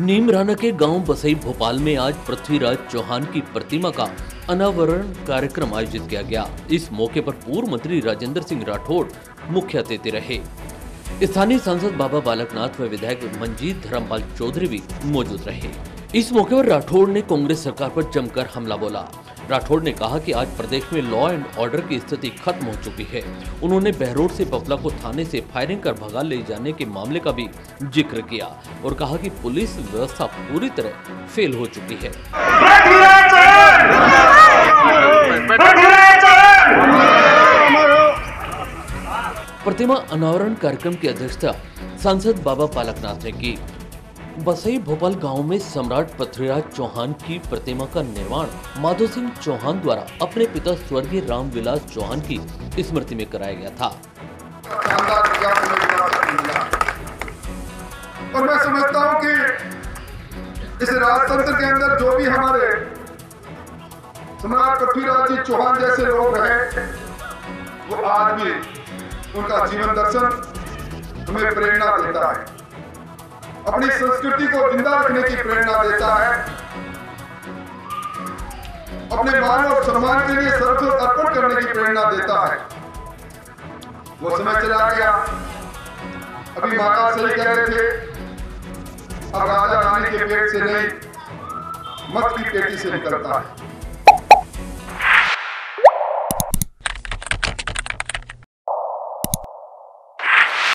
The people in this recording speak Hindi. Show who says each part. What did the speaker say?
Speaker 1: नीमराना के गाँव बसई भोपाल में आज पृथ्वीराज चौहान की प्रतिमा का अनावरण कार्यक्रम आयोजित किया गया। इस मौके पर पूर्व मंत्री राजेंद्र सिंह राठौड़ मुख्य अतिथि रहे। स्थानीय सांसद बाबा बालकनाथ व विधायक मंजीत धर्मपाल चौधरी भी मौजूद रहे। इस मौके पर राठौड़ ने कांग्रेस सरकार पर जमकर हमला बोला। राठौड़ ने कहा कि आज प्रदेश में लॉ एंड ऑर्डर की स्थिति खत्म हो चुकी है। उन्होंने बहरोड से पपला को थाने से फायरिंग कर भगा ले जाने के मामले का भी ज़िक्र किया और कहा कि पुलिस व्यवस्था पूरी तरह फेल हो चुकी है। प्रतिमा अनावरण कार्यक्रम की अध्यक्षता सांसद बाबा पालकनाथ ने की। बसई भोपाल गाँव में सम्राट पृथ्वीराज चौहान की प्रतिमा का निर्माण माधो सिंह चौहान द्वारा अपने पिता स्वर्गीय रामविलास चौहान की स्मृति में कराया गया था।
Speaker 2: और मैं समझता हूँ कि इस राजतंत्र के अंदर जो भी हमारे सम्राट पृथ्वीराज जी चौहान जैसे लोग रहे वो आज भी उनका जीवन दर्शन हमें प्रेरणा देता है। अपनी संस्कृति को ज़िंदा रखने की प्रेरणा देता है। अपने मान और सम्मान के लिए सर्वस्व अर्पण करने की प्रेरणा देता है। वो समय चला गया। अभी महाराज सही कह रहे थे। अब राजा रानी के पेट से नहीं मत की पेटी से निकलता है।